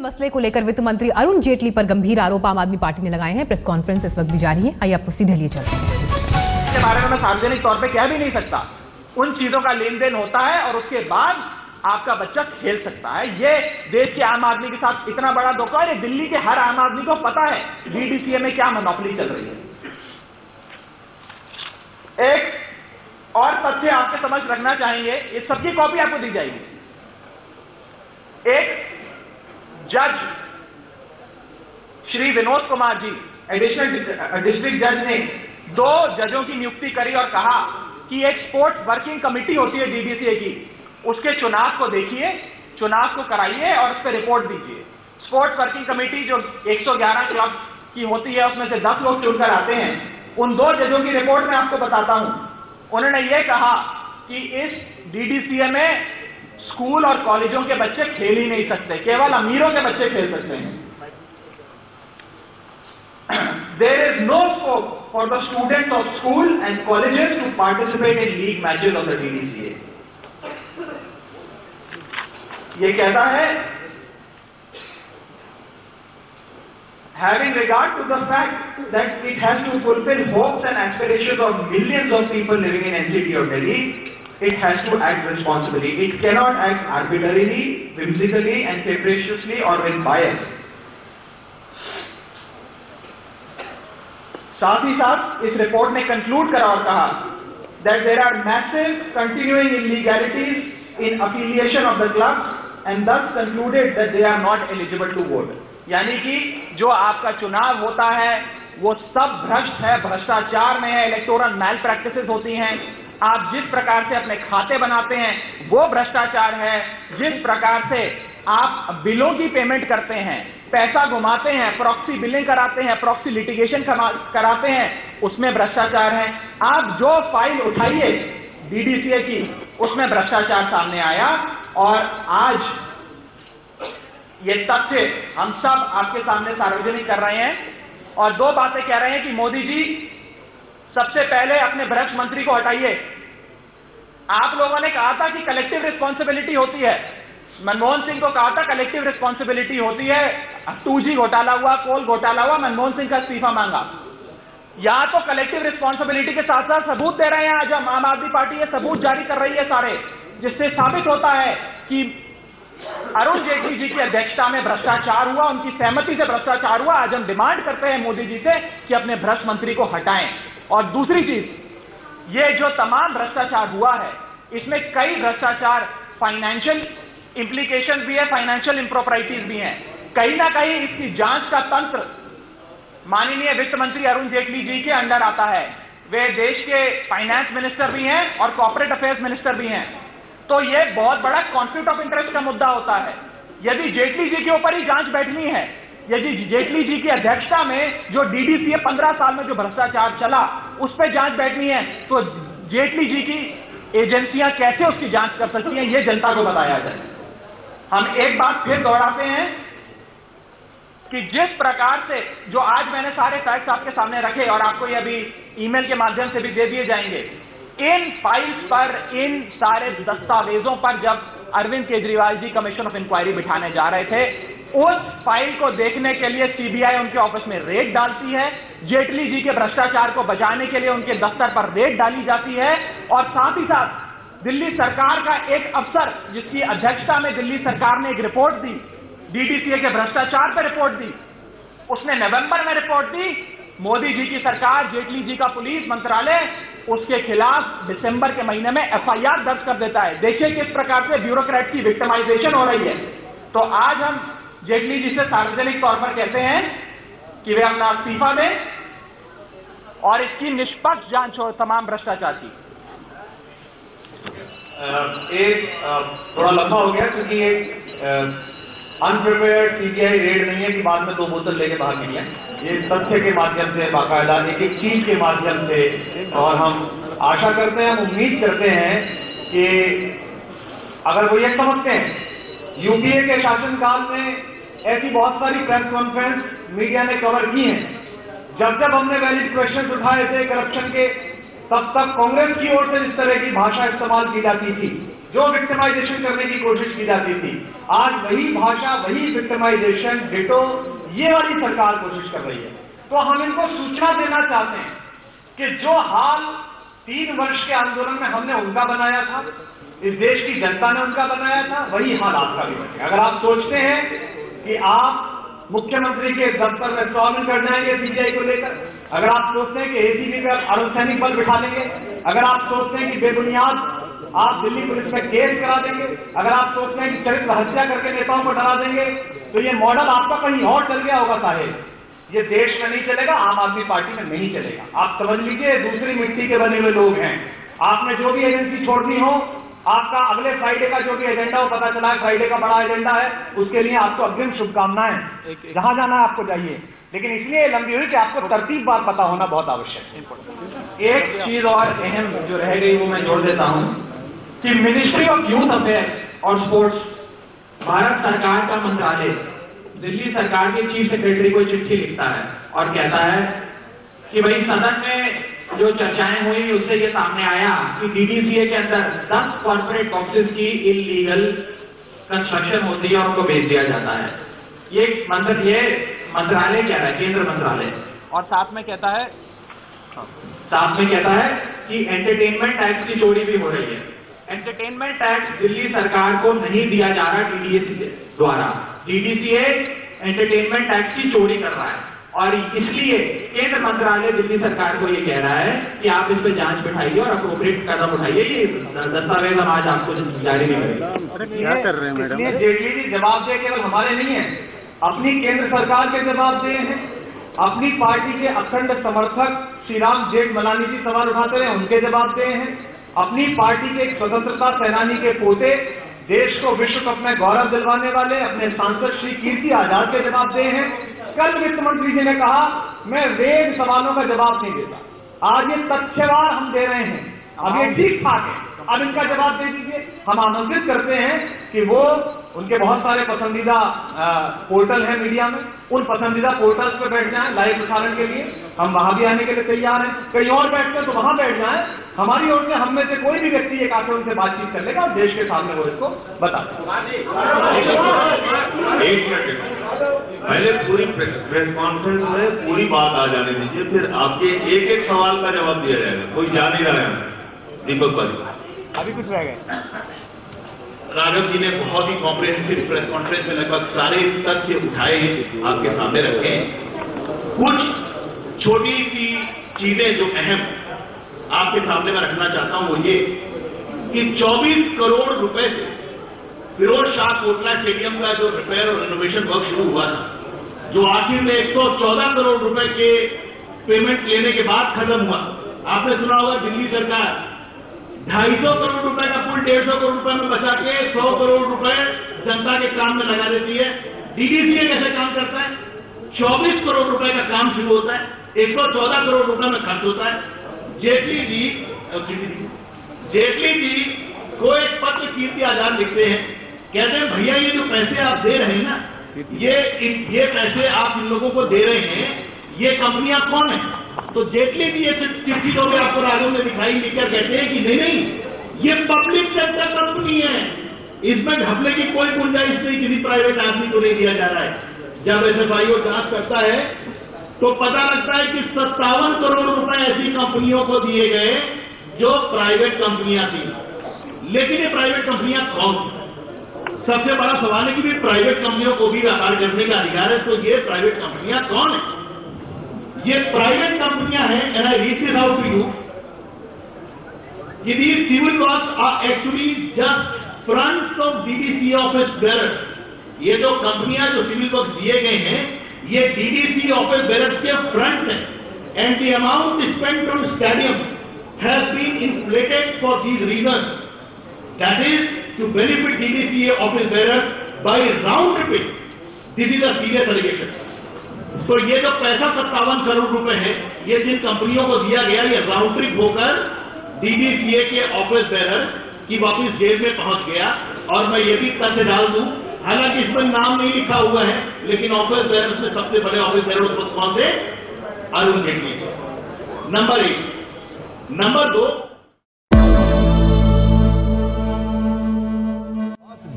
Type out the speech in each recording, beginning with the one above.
मसले को लेकर वित्त मंत्री अरुण जेटली पर गंभीर आरोप आम आदमी पार्टी ने लगाए हैं। प्रेस कॉन्फ्रेंस इस वक्त भी जारी है। आइए आपको सीधे लिए चलते हैं। बारे में मैं सार्वजनिक तौर पे कह भी नहीं सकता। उन चीज़ों का लेन देन होता है और उसके बाद आपका बच्चा खेल सकता है। ये देश के आम आदमी के साथ इतना बड़ा धोखा है दिल्ली के हर आम आदमी को पता है डीडीसीए में क्या मोनोपली चल रही है। एक और तथ्य आपके समझ रखना चाहेंगे। इस सबकी कॉपी आपको दी जाएगी। एक जज श्री विनोद कुमार जी एडिशनल डिस्ट्रिक्ट जज ने दो जजों की नियुक्ति करी और कहा कि एक स्पोर्ट्स वर्किंग कमेटी होती है डीडीसीए की। उसके चुनाव को देखिए, चुनाव को कराइए और उस पर रिपोर्ट दीजिए। स्पोर्ट्स वर्किंग कमेटी जो 111 क्लब की होती है, उसमें से 10 लोग चुनकर आते हैं। उन दो जजों की रिपोर्ट में आपको बताता हूँ। उन्होंने ये कहा कि इस डीडीसीए में स्कूल और कॉलेजों के बच्चे खेल ही नहीं सकते केवल अमीरों के बच्चे खेल सकते हैं there is no scope for the students of school and colleges to participate in league matches of the DDCA. ये कहता है having regard to the fact that it has to fulfill hopes and aspirations of millions of people living in NCT or Delhi, it has to act responsibly. It cannot act arbitrarily, whimsically, and capriciously or with bias. साथ ही साथ इस report ने conclude करा और कहा that there are message continuing in legalities in affiliation of the club and thus concluded that they are not eligible to vote यानी कि जो आपका चुनाव होता है वो सब भ्रष्ट है, भ्रष्टाचार में है इलेक्टोरल मैल प्रैक्टिस होती हैं। आप जिस प्रकार से अपने खाते बनाते हैं, वो भ्रष्टाचार है। जिस प्रकार से आप बिलों की पेमेंट करते हैं, पैसा घुमाते हैं प्रॉक्सी बिलिंग कराते हैं प्रॉक्सी लिटिगेशन कराते हैं, उसमें भ्रष्टाचार है। आप जो फ़ाइल उठाइए डीडीसीए की, उसमें भ्रष्टाचार सामने आया और आज ये तथ्य हम सब आपके सामने सार्वजनिक कर रहे हैं। और दो बातें कह रहे हैं कि मोदी जी, सबसे पहले अपने भ्रष्ट मंत्री को हटाइए। आप लोगों ने कहा था कि कलेक्टिव रिस्पॉन्सिबिलिटी होती है। मनमोहन सिंह को कहा था कलेक्टिव रिस्पॉन्सिबिलिटी होती है। टू जी घोटाला हुआ, कोल घोटाला हुआ, मनमोहन सिंह का इस्तीफा मांगा। या तो कलेक्टिव रिस्पॉन्सिबिलिटी के साथ साथ सबूत दे रहे हैं, आज आम आदमी पार्टी ये सबूत जारी कर रही है सारे, जिससे साबित होता है कि अरुण जेटली जी की अध्यक्षता में भ्रष्टाचार हुआ, उनकी सहमति से भ्रष्टाचार हुआ। आज हम डिमांड करते हैं मोदी जी से कि अपने भ्रष्ट मंत्री को हटाएँ। और दूसरी चीज़, ये जो तमाम भ्रष्टाचार हुआ है, इसमें कई भ्रष्टाचार फाइनेंशियल इंप्लीकेशन भी है फाइनेंशियल इंप्रोपराइटीज भी हैं। कहीं ना कहीं इसकी जाँच का तंत्र माननीय वित्त मंत्री अरुण जेटली जी के अंडर आता है। वे देश के फाइनेंस मिनिस्टर भी हैं और कॉर्पोरेट अफेयर्स मिनिस्टर भी हैं। तो यह बहुत बड़ा कॉन्फ्लिक्ट ऑफ़ इंटरेस्ट का मुद्दा होता है। यदि जेटली जी के ऊपर ही जाँच बैठनी है, यदि जेटली जी की अध्यक्षता में जो डीडीसीए पंद्रह साल में जो भ्रष्टाचार चला, उस पर जाँच बैठनी है तो जेटली जी की एजेंसियाँ कैसे उसकी जाँच कर सकती हैं यह जनता को बताया जाए। हम एक बात फिर दोहराते हैं कि जिस प्रकार से जो आज मैंने सारे फैक्ट्स आपके सामने रखे और आपको ये अभी ईमेल के माध्यम से भी दे दिए जाएँगे इन फाइल्स पर, इन सारे दस्तावेजों पर जब Arvind Kejriwal ji commission of inquiry बिठाने जा रहे थे, उस फ़ाइल को देखने के लिए सीबीआई उनके ऑफ़िस में रेड डालती है, जेटली जी के भ्रष्टाचार को बचाने के लिए उनके दफ्तर पर रेड डाली जाती है, और साथ ही साथ दिल्ली सरकार का एक अफसर, जिसकी अध्यक्षता में दिल्ली सरकार ने एक रिपोर्ट दी डीडीसीए के भ्रष्टाचार पर रिपोर्ट दी, उसने नवंबर में रिपोर्ट दी मोदी जी की सरकार, जेटली जी का पुलिस मंत्रालय, उसके खिलाफ दिसंबर के महीने में एफआईआर दर्ज कर देता है। देखिए किस प्रकार से ब्यूरोक्रेट की विक्टिमाइजेशन हो रही है। तो आज हम जेटली जी से सार्वजनिक तौर पर कहते हैं कि वे अपना इस्तीफा दें और इसकी निष्पक्ष जाँच हो तमाम भ्रष्टाचार की। एक थोड़ा लंबा हो गया क्योंकि एक अनप्रिपेयर्ड सीबीआई रेड नहीं है कि बाद में दो बोतल लेके बाहर नहीं है ये तथ्य के माध्यम से, बाकायदा एक एक चीज़ के माध्यम से और हम आशा करते हैं, हम उम्मीद करते हैं कि अगर वो ये समझते हैं यूपीए के शासनकाल में ऐसी बहुत सारी प्रेस कॉन्फ्रेंस मीडिया ने कवर की है। जब जब हमने वैलिड क्वेश्चन उठाए थे करप्शन के तब तक कांग्रेस की ओर से इस तरह की भाषा इस्तेमाल की जाती थी, जो विक्टिमाइजेशन करने की कोशिश की जाती थी। आज वही भाषा, वही विक्टिमाइजेशन डिटो ये वाली सरकार कोशिश कर रही है। तो हम इनको सूचना देना चाहते हैं कि जो हाल तीन वर्ष के आंदोलन में हमने उनका बनाया था, इस देश की जनता ने उनका बनाया था, वही हाल आपका भी बने अगर आप सोचते हैं कि आप मुख्यमंत्री के दफ्तर में स्टॉल कर जाएँगे सीबीआई को लेकर। अगर आप सोचते हैं कि एसीबी का अर्धसैनिक बल बिठा लेंगे, अगर आप सोचते हैं कि बेबुनियाद आप दिल्ली पुलिस में केस करा देंगे, अगर आप सोचते हैं कि चरित्र हत्या करके नेताओं को डरा देंगे तो ये मॉडल आपका कहीं और चल गया होगा साहेब। ये देश में नहीं चलेगा, आम आदमी पार्टी में नहीं चलेगा। आप समझ लीजिए, दूसरी मिट्टी के बने हुए लोग हैं। आपने जो भी एजेंसी छोड़नी हो आपका अगले फ्राइडे का जो भी एजेंडा हो पता चला है फ्राइडे का बड़ा एजेंडा है। उसके लिए आपको अग्रिम शुभकामनाएँ। जहाँ जाना है आपको जाइए। लेकिन इसलिए लंबी हुई कि आपको तरतीब बात पता होना बहुत आवश्यक है। एक चीज़ और अहम जो रह गई वो मैं जोड़ देता हूँ कि मिनिस्ट्री ऑफ़ यूथ अफेयर और स्पोर्ट्स भारत सरकार का मंत्रालय दिल्ली सरकार के चीफ सेक्रेटरी को चिट्ठी लिखता है और कहता है कि भाई सदन में जो चर्चाएँ हुई उससे ये सामने आया कि डीडीसीए के अंदर 10 कॉर्पोरेट बॉक्सेस की इलीगल कंस्ट्रक्शन होती है और उनको भेज दिया जाता है। ये मंत्र ये मंत्रालय कह रहा है केंद्र मंत्रालय। और साथ में कहता है साथ में कहता है कि एंटरटेनमेंट टैक्स की चोरी भी हो रही है। एंटरटेनमेंट टैक्स दिल्ली सरकार को नहीं दिया जा रहा डीडीसी द्वारा। डीडीसीए एंटरटेनमेंट टैक्स की चोरी कर रहा है। और इसलिए केंद्र मंत्रालय दिल्ली सरकार को ये कह रहा है कि आप इस पर जाँच बिठाइए और अप्रोप्रिएट कदम उठाइए। ये दस्तावेज़ हम आज आपको जारी नहीं करेंगे। क्या कर रहे हैं मैडम? जेटली जी जवाब दे केवल हमारे नहीं है। अपनी केंद्र सरकार के जवाब दे हैं। अपनी पार्टी के अखंड समर्थक श्री राम जेठ मलानी जी सवाल उठाते रहे उनके जवाब दे हैं। अपनी पार्टी के स्वतंत्रता सेनानी के पोते देश को विश्व कप में गौरव दिलवाने वाले अपने सांसद श्री कीर्ति आज़ाद के जवाब दे हैं। कल वित्त मंत्री जी ने कहा, मैं वेद सवालों का जवाब नहीं देता। आज ये तथ्यवार हम दे रहे हैं। अब ये ठीक ठाक है। अब इनका जवाब दे दीजिए। हम आमंत्रित करते हैं कि वो, उनके बहुत सारे पसंदीदा पोर्टल हैं मीडिया में। उन पसंदीदा पोर्टल्स पे बैठ जाएँ लाइव प्रसारण के लिए। हम वहाँ भी आने के लिए तैयार हैं। कहीं और बैठते हैं तो वहाँ बैठ जाएँ। हमारी ओर से हम में से कोई भी व्यक्ति एक आकर उनसे बातचीत कर लेगा। और देश के सामने वो इसको बता पहले पूरी प्रेस कॉन्फ्रेंस में पूरी बात आ जाने दीजिए, फिर आपके एक एक सवाल का जवाब दिया जाएगा। कोई जा नहीं रहा है। दीपक भाई अभी कुछ रह गए। राघव जी ने बहुत ही कॉम्प्रिहेंसिव प्रेस कॉन्फ्रेंस में लगभग सारे तथ्य उठाए, आपके सामने रखे। कुछ छोटी सी चीज़ें जो अहम आपके सामने मैं रखना चाहता हूँ वो ये कि 24 करोड़ रुपए से फिरोज शाह कोटला स्टेडियम का जो रिपेयर और रेनोवेशन वर्क शुरू हुआ था, जो आखिर में 114 करोड़ रुपए के पेमेंट लेने के बाद खत्म हुआ। आपने सुना होगा दिल्ली सरकार ढाई सौ करोड़ रुपए का पुल, डेढ़ सौ करोड़ रुपए में बचा के सौ करोड़ रुपए जनता के काम में लगा देती है। डीडीसीए कैसे काम करता है? चौबीस करोड़ रुपए का काम शुरू होता है, एक सौ चौदह करोड़ रुपए में खर्च होता है। जेटली जी जेटली जी। को एक पत्र कीर्ति आज़ाद लिखते हैं। कहते हैं, भैया, ये जो पैसे आप दे रहे हैं ना, ये ये पैसे आप इन लोगों को दे रहे हैं, ये कंपनियाँ कौन है? तो जेटली भी ये जो भी आपको राघव ने दिखाई लिखकर कहते हैं कि नहीं नहीं, ये पब्लिक सेक्टर कंपनी है। इसमें घपले की कोई गुंजाइश नहीं, किसी प्राइवेट आदमी को नहीं दिया जा रहा है। जब एफ़ आई जाँच करता है तो पता लगता है कि सत्तावन करोड़ रुपए ऐसी कंपनियों को दिए गए जो प्राइवेट कंपनियाँ थी। लेकिन ये प्राइवेट कंपनियाँ कौन सबसे बड़ा सवाल है कि भी प्राइवेट कंपनियों को भी व्यापार करने का अधिकार है तो ये प्राइवेट कंपनियाँ कौन है? ये प्राइवेट कंपनियाँ हैं and I reach it out to you कि the civil watch are actually just front of DDC office barrack ये जो कंपनियाँ जो सिविल वॉच दिए गए हैं, ये डीडीसी ऑफ़िस बैरक के फ्रंट है. And the amount spend from stadium has been inflated for these reason that is to benefit DDC office bearers by round this is a serious allegation तो ये जो पैसा सत्तावन करोड़ रुपए है, ये जिन कंपनियों को दिया गया, ये राउंड ट्रिप होकर डीडीसीए के ऑफ़िस बेरर की वापिस जेल में पहुँच गया। और मैं ये भी तथ्य डाल दूँ, हालाँकि इसमें नाम नहीं लिखा हुआ है, लेकिन ऑफ़िस बेरर में सबसे बड़े ऑफ़िस बेरर कौन थे? अरुण जेटली। नंबर एक नंबर दो।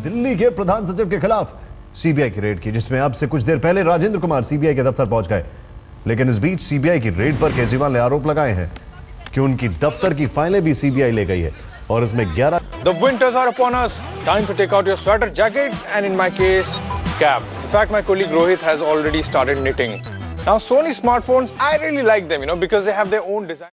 दिल्ली के प्रधान सचिव के खिलाफ सीबीआई की रेड की, जिसमें अब से कुछ देर पहले राजेंद्र कुमार सीबीआई के दफ्तर पहुँच गए। लेकिन इस बीच सीबीआई की रेड पर केजरीवाल ने आरोप लगाए हैं कि उनकी दफ्तर की फाइलें भी सीबीआई ले गई है और इसमें ग्यारह the winters are upon us time to take out your sweater jacket and in my case cap fact my colleague Rohit has already started knitting now Sony smartphones I really like them you know because they have their own design